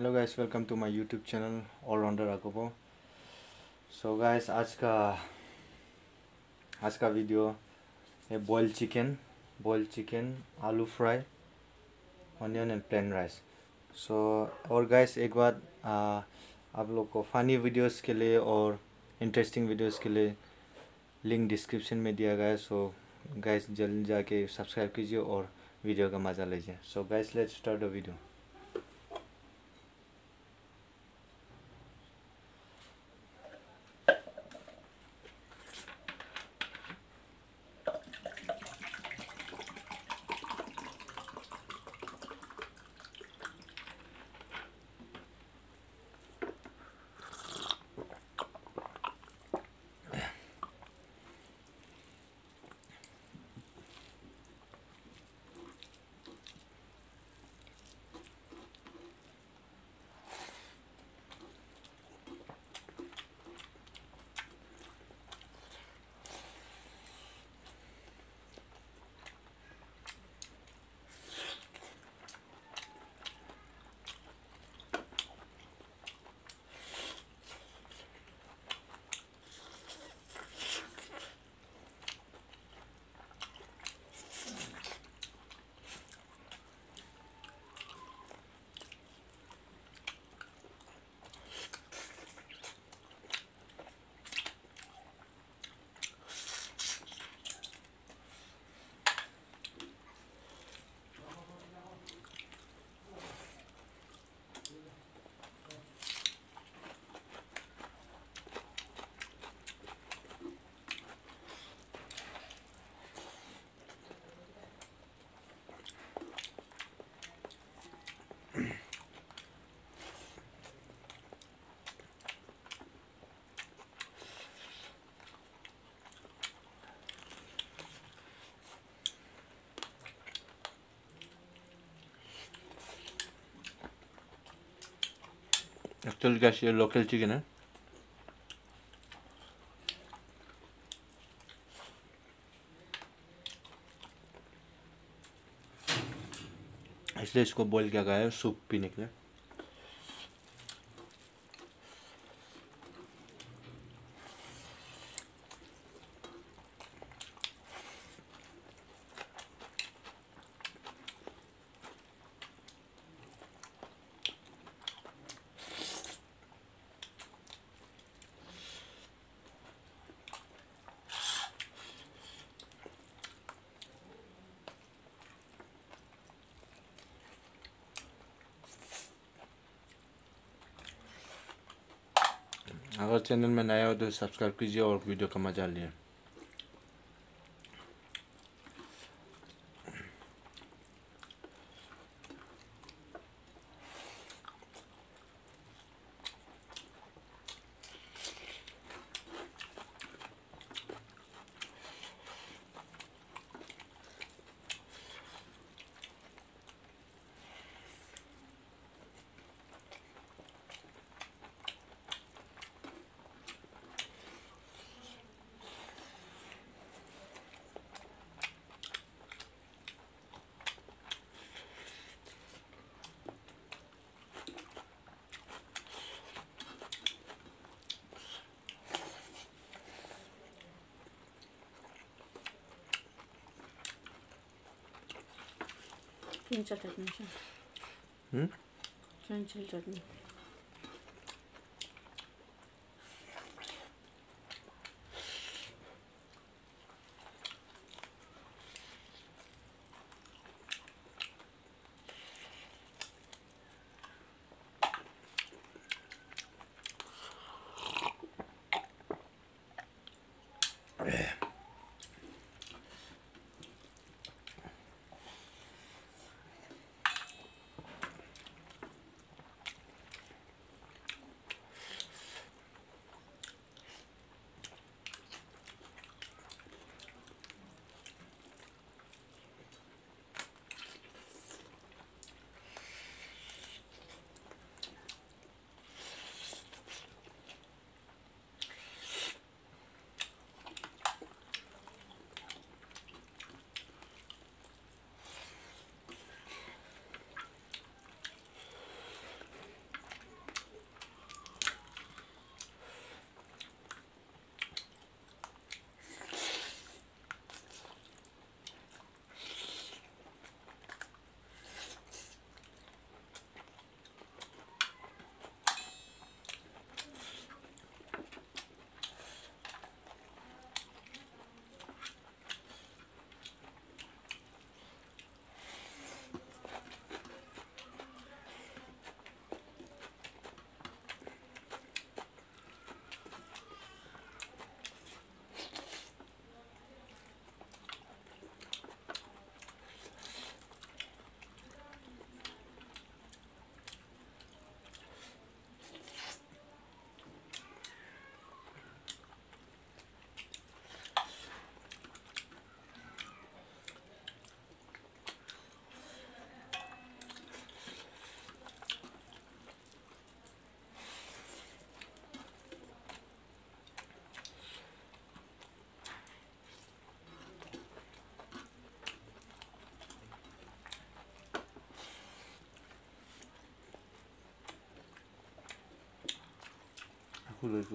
Hello guys welcome to my YouTube channel allrounder अकोबो so guys आज का आज का वीडियो है बॉयल चिकन बॉयल चिकन आलू fry onion and plain rice so और गाइस एक आ, आप लोग को फ़नी वीडियोस के लिए और इंटरेस्टिंग वीडियोस के लिए लिंक डिस्क्रिप्शन में दिया गया है। सो गाइस जल्दी जाके सब्सक्राइब कीजिए और वीडियो का मज़ा लीजिए। So guys let's start the video actual क्या ये लोकल चिकन है इसलिए इसको बॉईल किया गया है सूप पीने के लिए अगर चैनल में नया हो तो सब्सक्राइब कीजिए और वीडियो का मज़ा लिए चिंचा चटनी से हम्म चिंचल चटनी Yeah. Who does?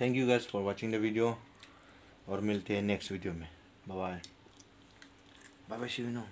Thank you girls for watching the video और मिलते हैं नेक्स्ट वीडियो में. Bye bye bye शिविनो